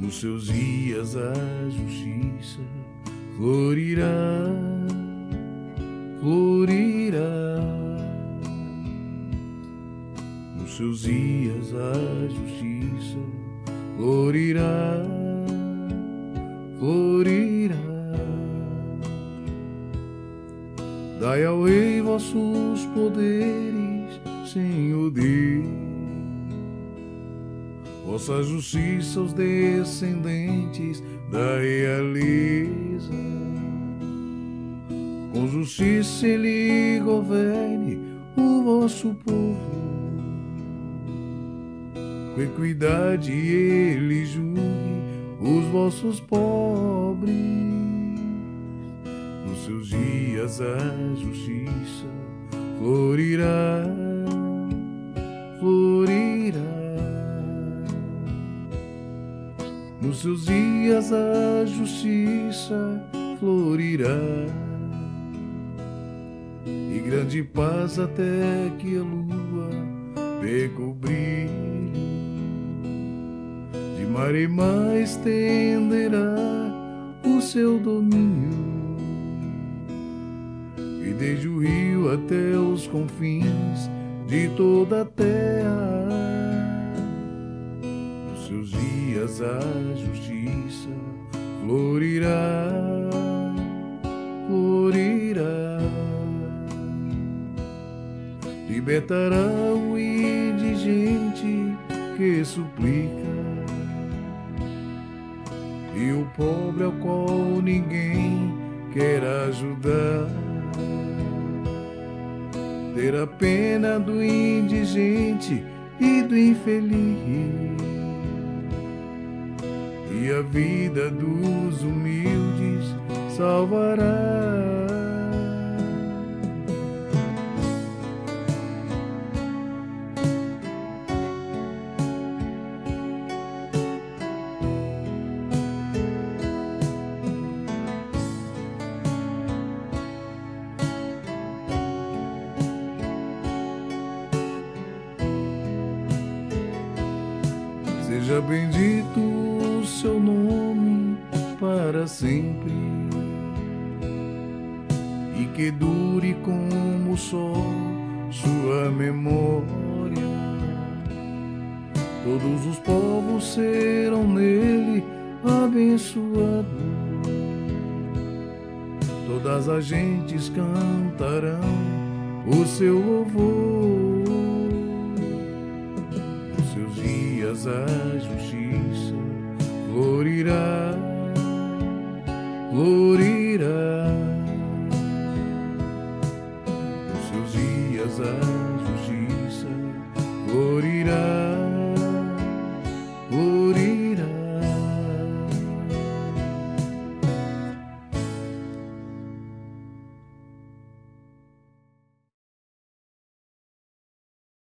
Nos seus dias a justiça florirá, florirá. Nos seus dias a justiça florirá, florirá. Dai ao rei vossos poderes, Senhor Deus vossa justiça aos descendentes da realeza. Com justiça ele governe o vosso povo. Com equidade ele julgue os vossos pobres. Nos seus dias a justiça florirá. Nos seus dias a justiça florirá. E grande paz até que a lua brilho de mar e mar estenderá o seu domínio. E desde o rio até os confins de toda a terra seus dias a justiça florirá, florirá. Libertará o indigente que suplica e o pobre ao qual ninguém quer ajudar. Terá pena do indigente e do infeliz e a vida dos humildes salvará. Seja bendito para sempre e que dure como o sol sua memória. Todos os povos serão nele abençoados, todas as gentes cantarão o seu louvor. Seus dias a justiça a justiça florirá,